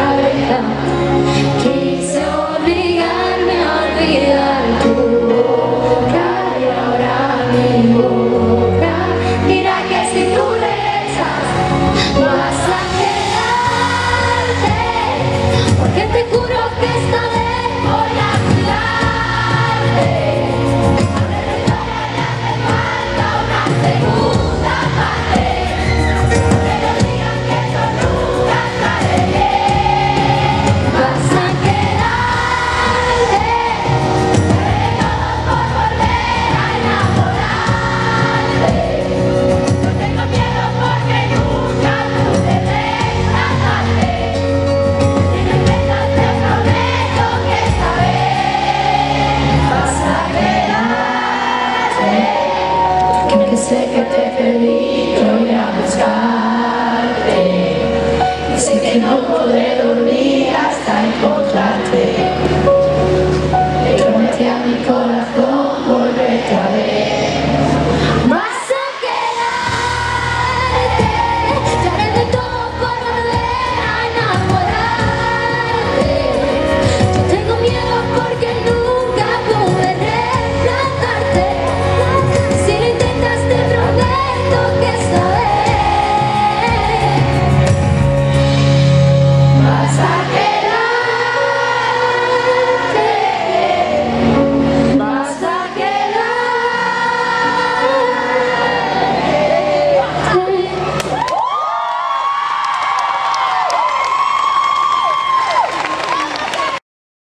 otra abeja que obligarme a olvidar. que no podré dormir hasta encontrarte. A mi